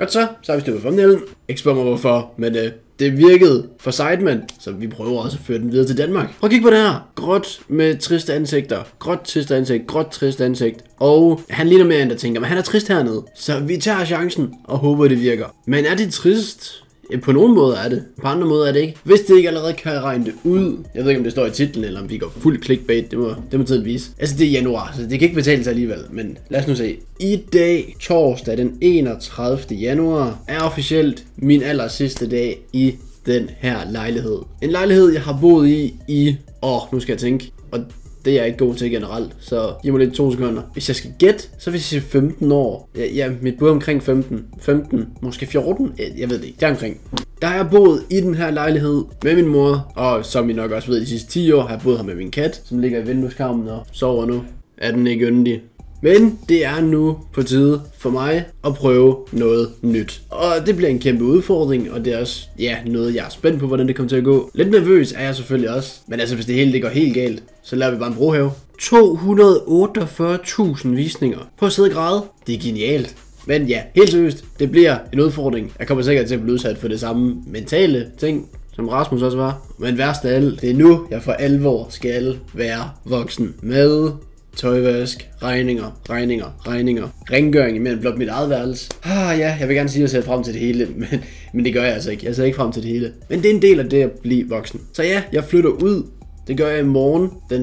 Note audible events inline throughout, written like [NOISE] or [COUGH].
Godt så, så har vi styrt på thumbnailen. Ikke spørg mig hvorfor, men øh, det virkede for Sideman, så vi prøver også at føre den videre til Danmark. Prøv at kigge på det her. Gråt med triste ansigter. Gråt trist ansigt. Gråt trist ansigt. Og han ligner mere end der tænker, men han er trist hernede. Så vi tager chancen og håber, det virker. Men er det trist? På nogle måder er det. På andre måder er det ikke. Hvis det ikke allerede kan regne det ud. Jeg ved ikke, om det står i titlen, eller om vi går fuld clickbait. Det må, det må tiden vise. Altså, det er januar, så det kan ikke betale sig alligevel. Men lad os nu se. I dag, torsdag den 31. januar, er officielt min aller sidste dag i den her lejlighed. En lejlighed, jeg har boet i i... Åh, nu skal jeg tænke. Og det er jeg ikke god til generelt, så giv mig lidt to sekunder. Hvis jeg skal gætte, så vil jeg sige 15 år. Ja, ja mit bud er omkring 15. 15, måske 14? Jeg, jeg ved det ikke. Det er omkring. Der har jeg boet i den her lejlighed med min mor, og som I nok også ved, de sidste 10 år har jeg boet her med min kat, som ligger i vindueskarmen og sover nu. Er den ikke yndig? Men det er nu på tide for mig at prøve noget nyt. Og det bliver en kæmpe udfordring, og det er også ja, noget, jeg er spændt på, hvordan det kommer til at gå. Lidt nervøs er jeg selvfølgelig også, men altså hvis det hele det går helt galt, så laver vi bare en brohave. 248.000 visninger på at sidde og græde. Det er genialt. Men ja, helt seriøst, det bliver en udfordring. Jeg kommer sikkert til at blive udsat for det samme mentale ting, som Rasmus også var. Men værst af alt, det er nu, jeg for alvor skal være voksen med tøjvask, regninger, regninger, regninger, rengøring imellem blot mit eget værelse. Ah ja, jeg vil gerne sige, at jeg ser frem til det hele, [LAUGHS] men, men det gør jeg altså ikke. Jeg ser ikke frem til det hele. Men det er en del af det at blive voksen. Så ja, jeg flytter ud. Det gør jeg i morgen, den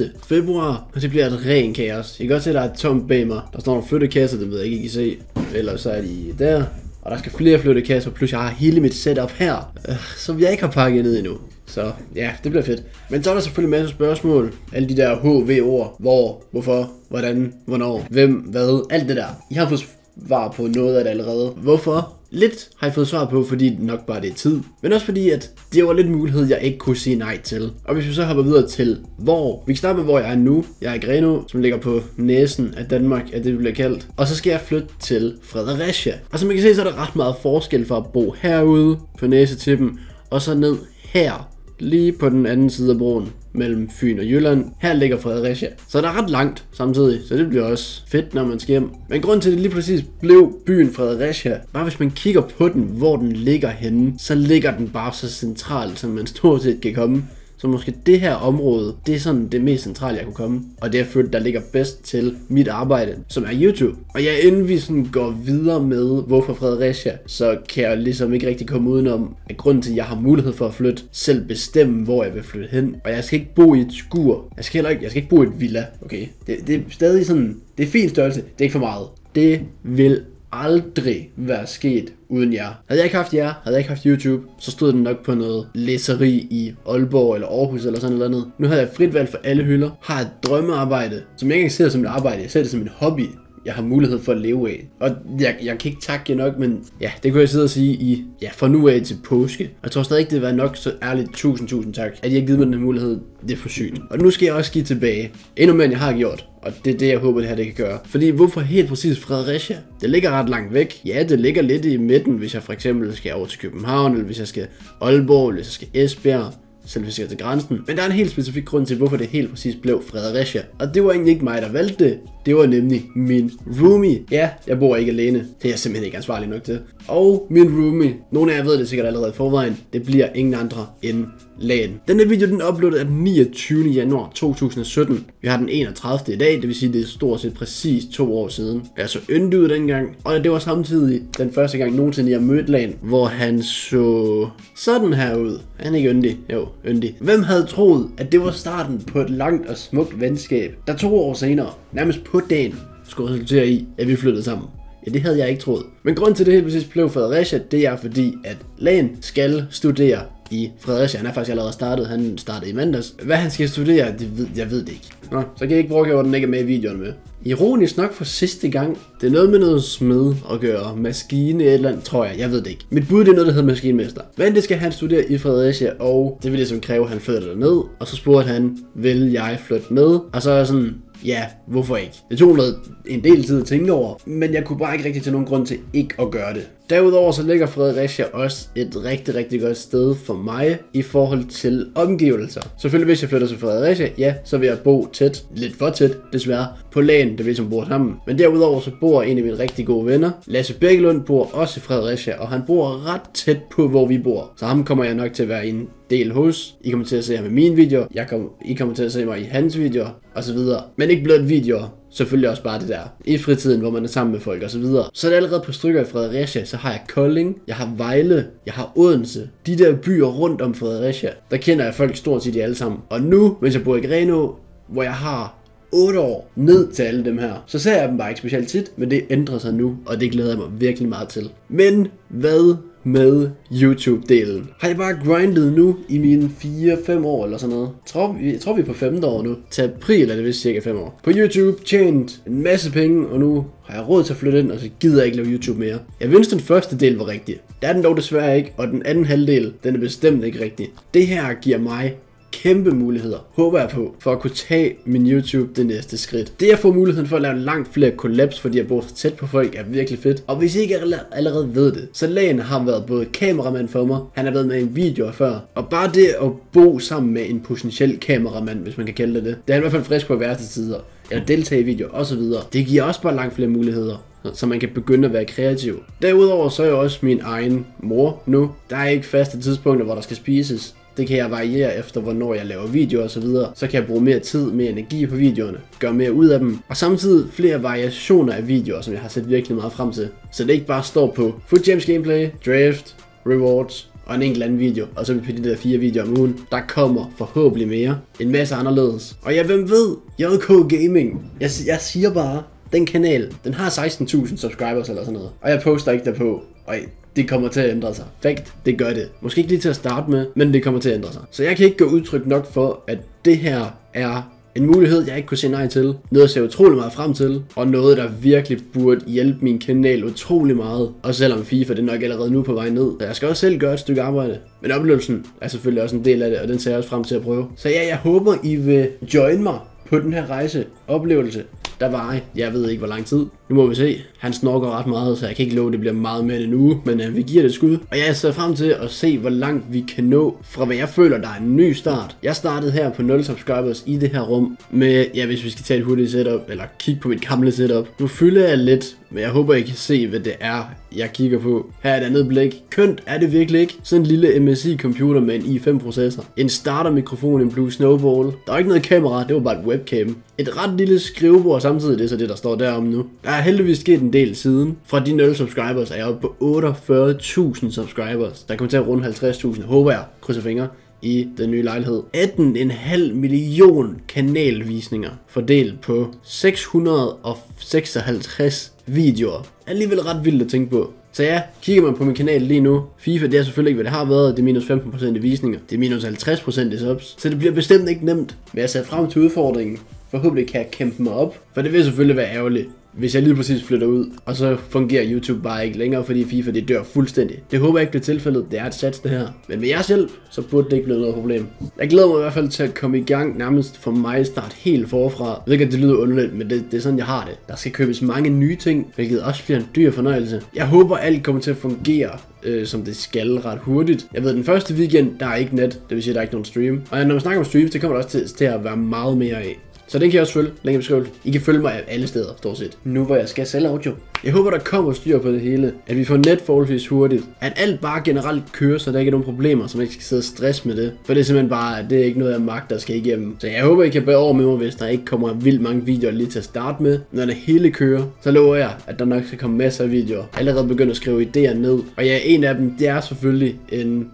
1. februar, og det bliver et ren kaos. I kan godt se, at der er et tomt bag mig. Der står nogle flyttekasser, det ved jeg ikke, I kan se. Ellers så er de der. Og der skal flere flyttekasser, plus jeg har hele mit setup her, øh, som jeg ikke har pakket ned endnu. Så ja, det bliver fedt. Men så er der selvfølgelig masser af spørgsmål. Alle de der HV-ord. Hvor, hvorfor, hvordan, hvornår, hvem, hvad, alt det der. Jeg har fået svar på noget af det allerede. Hvorfor? Lidt har jeg fået svar på, fordi nok bare det er tid. Men også fordi, at det var lidt mulighed, jeg ikke kunne sige nej til. Og hvis vi så hopper videre til hvor. Vi kan starte med, hvor jeg er nu. Jeg er i Greno, som ligger på næsen af Danmark, er det, det bliver kaldt. Og så skal jeg flytte til Fredericia. Og som I kan se, så er der ret meget forskel for at bo herude på næsetippen, og så ned her lige på den anden side af broen mellem Fyn og Jylland. Her ligger Fredericia. Så der er ret langt samtidig, så det bliver også fedt, når man skal hjem. Men grund til, at det lige præcis blev byen Fredericia, bare hvis man kigger på den, hvor den ligger henne, så ligger den bare så centralt, som man stort set kan komme. Så måske det her område, det er sådan det mest centrale, jeg kunne komme. Og det er følt, der ligger bedst til mit arbejde, som er YouTube. Og ja, inden vi sådan går videre med, hvorfor Fredericia, så kan jeg ligesom ikke rigtig komme udenom, at grunden til, at jeg har mulighed for at flytte, selv bestemme, hvor jeg vil flytte hen. Og jeg skal ikke bo i et skur. Jeg skal heller ikke, jeg skal ikke bo i et villa, okay? Det, det er stadig sådan, det er fin størrelse, det er ikke for meget. Det vil aldrig være sket uden jer. Havde jeg ikke haft jer, havde jeg ikke haft YouTube, så stod den nok på noget læseri i Aalborg eller Aarhus eller sådan noget andet. Nu har jeg frit valg for alle hylder, har et drømmearbejde, som jeg ikke ser som et arbejde, jeg ser det som en hobby jeg har mulighed for at leve af. Og jeg, jeg kan ikke takke jer nok, men ja, det kunne jeg sidde og sige i, ja, fra nu af til påske. Jeg tror stadig ikke, det var nok så ærligt. Tusind, tusind tak, at I har givet mig den mulighed. Det er for sygt. Og nu skal jeg også give tilbage. Endnu mere, end jeg har gjort. Og det er det, jeg håber, det her det kan gøre. Fordi hvorfor helt præcis Fredericia? Det ligger ret langt væk. Ja, det ligger lidt i midten, hvis jeg for eksempel skal over til København, eller hvis jeg skal Aalborg, eller hvis jeg skal Esbjerg selv hvis jeg skal til grænsen. Men der er en helt specifik grund til, hvorfor det helt præcis blev Fredericia. Og det var egentlig ikke mig, der valgte det. Det var nemlig min roomie. Ja, jeg bor ikke alene. Det er jeg simpelthen ikke ansvarlig nok til. Og min roomie, nogle af jer ved det sikkert allerede i forvejen, det bliver ingen andre end Lagen. Denne video den uploadet den 29. januar 2017. Vi har den 31. i dag, det vil sige det er stort set præcis to år siden. Jeg så yndig ud dengang, og det var samtidig den første gang nogensinde jeg mødte Lagen, hvor han så sådan her ud. Han er ikke yndig, jo, yndig. Hvem havde troet, at det var starten på et langt og smukt venskab, der to år senere, nærmest på dagen, skulle resultere i, at vi flyttede sammen? Ja, det havde jeg ikke troet. Men grund til det helt præcis blev Fredericia, det er fordi, at Lagen skal studere i Fredericia. Han er faktisk allerede startet. Han startede i mandags. Hvad han skal studere, det ved, jeg ved det ikke. Nå, så kan jeg ikke bruge, at den ikke er med i videoen med. Ironisk nok for sidste gang. Det er noget med noget smed at gøre. Maskine eller andet, tror jeg. Jeg ved det ikke. Mit bud det er noget, der hedder maskinmester. Men det skal han studere i Fredericia, og det vil ligesom kræve, at han flytter ned. Og så spurgte han, vil jeg flytte med? Og så er jeg sådan, ja, hvorfor ikke? Det tog noget, en del tid at tænke over, men jeg kunne bare ikke rigtig til nogen grund til ikke at gøre det. Derudover så ligger Fredericia også et rigtig, rigtig godt sted for mig i forhold til omgivelser. Selvfølgelig hvis jeg flytter til Fredericia, ja, så vil jeg bo tæt, lidt for tæt desværre, på lagen, det vi som bor sammen. Men derudover så bor en af mine rigtig gode venner, Lasse Bækkelund, bor også i Fredericia, og han bor ret tæt på, hvor vi bor. Så ham kommer jeg nok til at være en del hos. I kommer til at se ham i mine videoer, jeg kom, I kommer til at se mig i hans videoer, og så videre. Men ikke blot videoer, selvfølgelig også bare det der i fritiden, hvor man er sammen med folk og så videre. Så er det allerede på stykker i Fredericia, så har jeg Kolding, jeg har Vejle, jeg har Odense. De der byer rundt om Fredericia, der kender jeg folk stort set de alle sammen. Og nu, mens jeg bor i Greno, hvor jeg har 8 år ned til alle dem her. Så ser jeg dem bare ikke specielt tit, men det ændrer sig nu, og det glæder jeg mig virkelig meget til. Men hvad med YouTube-delen. Har jeg bare grindet nu i mine 4-5 år eller sådan noget. Tror, vi, jeg tror vi er på 5. år nu. Til april er det vist cirka 5 år. På YouTube tjent en masse penge, og nu har jeg råd til at flytte ind, og så gider jeg ikke lave YouTube mere. Jeg vidste den første del var rigtig. Det er den dog desværre ikke, og den anden halvdel, den er bestemt ikke rigtig. Det her giver mig kæmpe muligheder, håber jeg på, for at kunne tage min YouTube det næste skridt. Det at få muligheden for at lave langt flere collabs, fordi jeg bor så tæt på folk, er virkelig fedt. Og hvis I ikke allerede ved det, så Lagen har været både kameramand for mig, han har været med i en video før, og bare det at bo sammen med en potentiel kameramand, hvis man kan kalde det det, det er i hvert fald frisk på værste tider, eller deltage i videoer osv. Det giver også bare langt flere muligheder så man kan begynde at være kreativ. Derudover så er jeg også min egen mor nu. Der er ikke faste tidspunkter, hvor der skal spises. Det kan jeg variere efter, hvornår jeg laver videoer osv. Så, videre. så kan jeg bruge mere tid, mere energi på videoerne, gøre mere ud af dem, og samtidig flere variationer af videoer, som jeg har set virkelig meget frem til. Så det ikke bare står på Foot James Gameplay, Draft, Rewards, og en enkelt anden video, og så vil vi på de der fire videoer om ugen. Der kommer forhåbentlig mere. En masse anderledes. Og ja, hvem ved? JK Gaming. Jeg, jeg siger bare, den kanal, den har 16.000 subscribers eller sådan noget. Og jeg poster ikke derpå. Og det kommer til at ændre sig. Fakt, det gør det. Måske ikke lige til at starte med, men det kommer til at ændre sig. Så jeg kan ikke gå udtryk nok for, at det her er en mulighed, jeg ikke kunne sige nej til. Noget, jeg ser utrolig meget frem til. Og noget, der virkelig burde hjælpe min kanal utrolig meget. Og selvom FIFA det er nok allerede nu på vej ned. Så jeg skal også selv gøre et stykke arbejde. Men oplevelsen er selvfølgelig også en del af det, og den ser jeg også frem til at prøve. Så ja, jeg håber, I vil join mig på den her rejse, oplevelse, der var jeg ved ikke hvor lang tid. Nu må vi se. Han snorker ret meget, så jeg kan ikke love, at det bliver meget mere end en uge, men øh, vi giver det et skud. Og jeg ser frem til at se, hvor langt vi kan nå fra hvad jeg føler, der er en ny start. Jeg startede her på 0 subscribers i det her rum med, ja hvis vi skal tage et hurtigt setup, eller kigge på mit gamle setup. Nu fylder jeg lidt, men jeg håber, I kan se, hvad det er, jeg kigger på. Her er et andet blik. Kønt er det virkelig ikke. Sådan en lille MSI computer med en i5 processor. En starter mikrofon, en Blue Snowball. Der er ikke noget kamera, det var bare et webcam. Et ret lille skrivebord samtidig, det er så det, der står derom nu. Der er heldigvis sket en del siden. Fra de 0 subscribers er jeg oppe på 48.000 subscribers. Der kommer til at runde 50.000, håber jeg, krydser fingre i den nye lejlighed. 18,5 million kanalvisninger fordelt på 656 videoer. Alligevel ret vildt at tænke på. Så ja, kigger man på min kanal lige nu, FIFA det er selvfølgelig ikke hvad det har været, det er minus 15% i visninger, det er minus 50% i subs, så det bliver bestemt ikke nemt, men jeg ser frem til udfordringen. Forhåbentlig kan jeg kæmpe mig op, for det vil selvfølgelig være ærgerligt, hvis jeg lige præcis flytter ud, og så fungerer YouTube bare ikke længere, fordi FIFA det dør fuldstændig. Det håber jeg ikke bliver tilfældet, det er et sats det her. Men med jeres hjælp, så burde det ikke blive noget problem. Jeg glæder mig i hvert fald til at komme i gang, nærmest for mig start helt forfra. Jeg ved ikke, at det lyder underligt, men det, det er sådan, jeg har det. Der skal købes mange nye ting, hvilket også bliver en dyr fornøjelse. Jeg håber, alt kommer til at fungere øh, som det skal ret hurtigt. Jeg ved, den første weekend, der er ikke net, det vil sige, der er ikke nogen stream. Og når man snakker om streams, det kommer der også til, til at være meget mere af. Så den kan jeg også følge, længe beskrivelsen. I kan følge mig alle steder, stort set. Nu hvor jeg skal sælge audio. Jeg håber, der kommer styr på det hele. At vi får net forholdsvis hurtigt. At alt bare generelt kører, så der ikke er nogen problemer, som ikke skal sidde og stress med det. For det er simpelthen bare, at det er ikke noget, jeg magter der skal igennem. Så jeg håber, I kan bære over med mig, hvis der ikke kommer vildt mange videoer lige til at starte med. Når det hele kører, så lover jeg, at der nok skal komme masser af videoer. Jeg allerede begyndt at skrive idéer ned. Og ja, en af dem, det er selvfølgelig en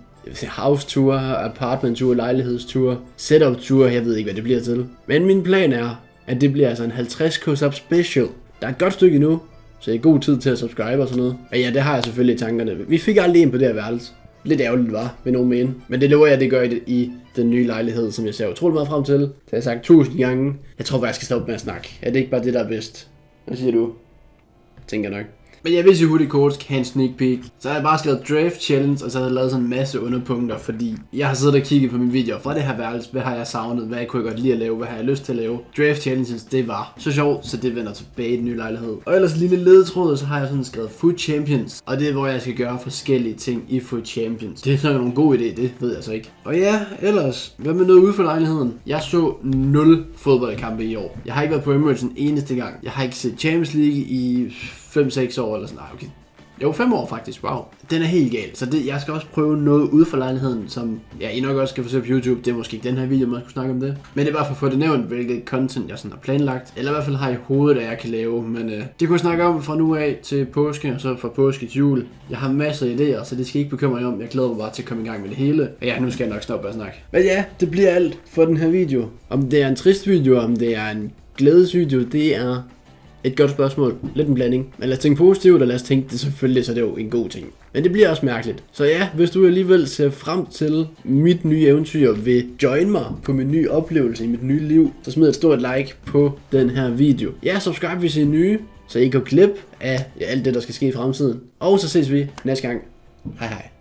house tour, apartment tour, lejlighedstur, setup tour, jeg ved ikke hvad det bliver til. Men min plan er, at det bliver altså en 50k sub special. Der er et godt stykke endnu, så det er god tid til at subscribe og sådan noget. Og ja, det har jeg selvfølgelig i tankerne. Vi fik aldrig en på det her værelse. Lidt ærgerligt var, vil nogen mene. Men det lover jeg, det gør i, i den nye lejlighed, som jeg ser utrolig meget frem til. Det har jeg sagt tusind gange. Jeg tror bare, jeg skal stoppe med at snakke. Er det ikke bare det, der er bedst? Hvad siger du? Tænker nok. Men jeg vidste jo hurtigt kort kan en sneak peek. Så havde jeg bare skrevet draft challenge, og så havde jeg lavet sådan en masse underpunkter, fordi jeg har siddet og kigget på mine videoer fra det her værelse. Hvad har jeg savnet? Hvad kunne jeg godt lide at lave? Hvad har jeg lyst til at lave? Draft challenges, det var så sjovt, så det vender tilbage i den nye lejlighed. Og ellers lille ledetråd, så har jeg sådan skrevet Food Champions. Og det er, hvor jeg skal gøre forskellige ting i Food Champions. Det er sådan en god idé, det ved jeg så ikke. Og ja, ellers, hvad med noget ude for lejligheden? Jeg så 0 fodboldkampe i år. Jeg har ikke været på Emirates en eneste gang. Jeg har ikke set Champions League i 5-6 år eller sådan. Nej, okay. Jo, 5 år faktisk, wow. Den er helt gal. Så det, jeg skal også prøve noget ude for lejligheden, som ja, I nok også skal forsøge på YouTube. Det er måske ikke den her video, man skulle snakke om det. Men det er bare for at få det nævnt, hvilket content jeg sådan har planlagt. Eller i hvert fald har i hovedet, at jeg kan lave. Men øh, det kunne jeg snakke om fra nu af til påske, og så fra påske til jul. Jeg har masser af idéer, så det skal I ikke bekymre jer om. Jeg glæder mig bare til at komme i gang med det hele. Og ja, nu skal jeg nok stoppe og snakke. Men ja, det bliver alt for den her video. Om det er en trist video, om det er en glædesvideo, det er et godt spørgsmål. Lidt en blanding. Men lad os tænke positivt, og lad os tænke det selvfølgelig, så det er jo en god ting. Men det bliver også mærkeligt. Så ja, hvis du alligevel ser frem til mit nye eventyr, vil join mig på min nye oplevelse i mit nye liv, så smid et stort like på den her video. Ja, subscribe hvis I er nye, så I kan klippe af alt det, der skal ske i fremtiden. Og så ses vi næste gang. Hej hej.